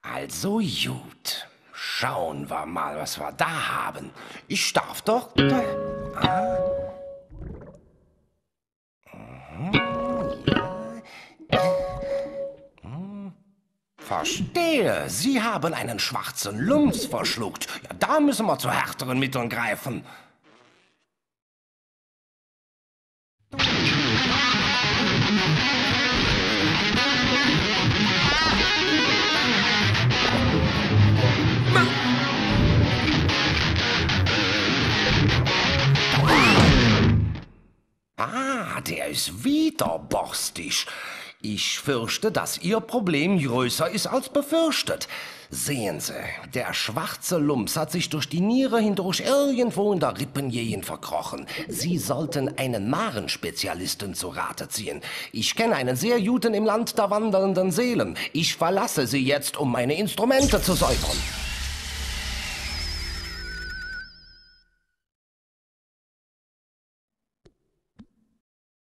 Also gut. Schauen wir mal, was wir da haben. Ich darf doch. Ah. Verstehe, Sie haben einen schwarzen Lumps verschluckt. Ja, da müssen wir zu härteren Mitteln greifen. Ah, der ist wieder borstig. Ich fürchte, dass Ihr Problem größer ist als befürchtet. Sehen Sie, der schwarze Lumps hat sich durch die Niere hindurch irgendwo in der Rippenjehen verkrochen. Sie sollten einen Marenspezialisten zu Rate ziehen. Ich kenne einen sehr guten im Land der wandernden Seelen. Ich verlasse Sie jetzt, um meine Instrumente zu säubern.